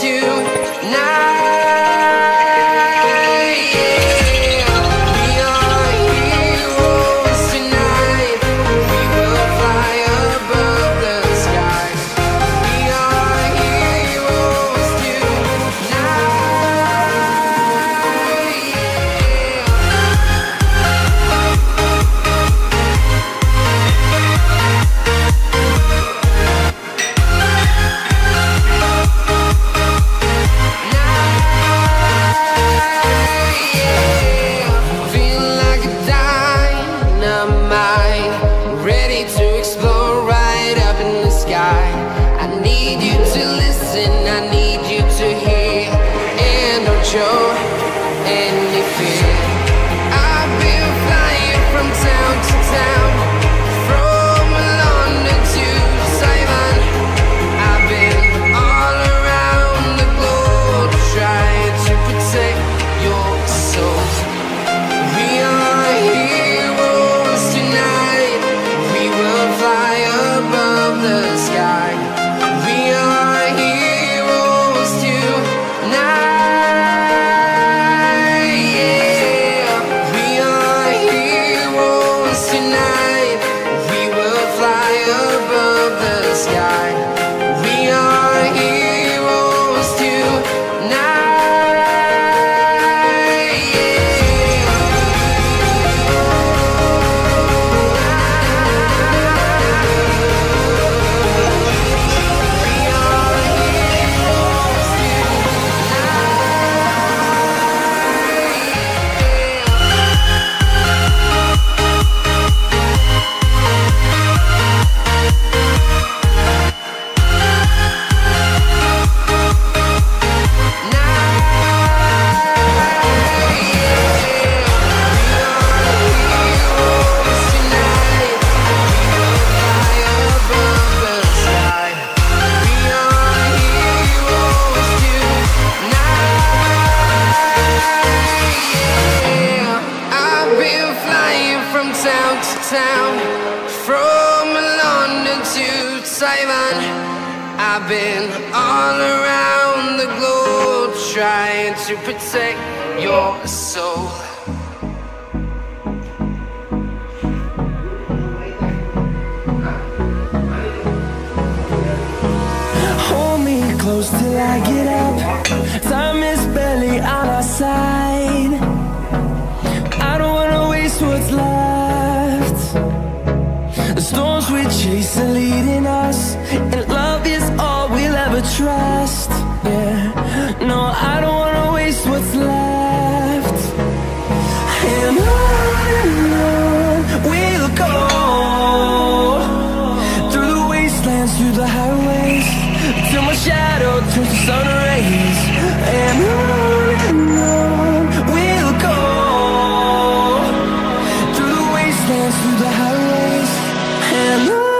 to. Now Simon. I've been all around the globe trying to protect your soul. Hold me close till I get up. Time is barely on our side. I don't wanna waste what's left. The storms we chase are leading. through the highways. And on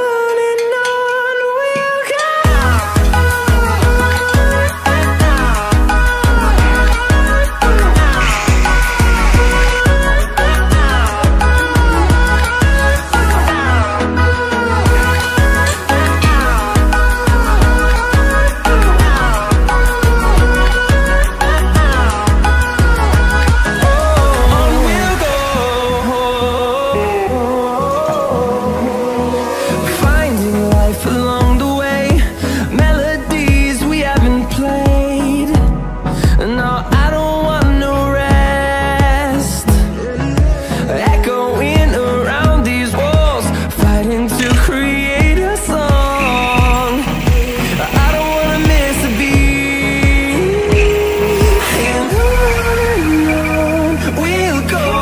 go.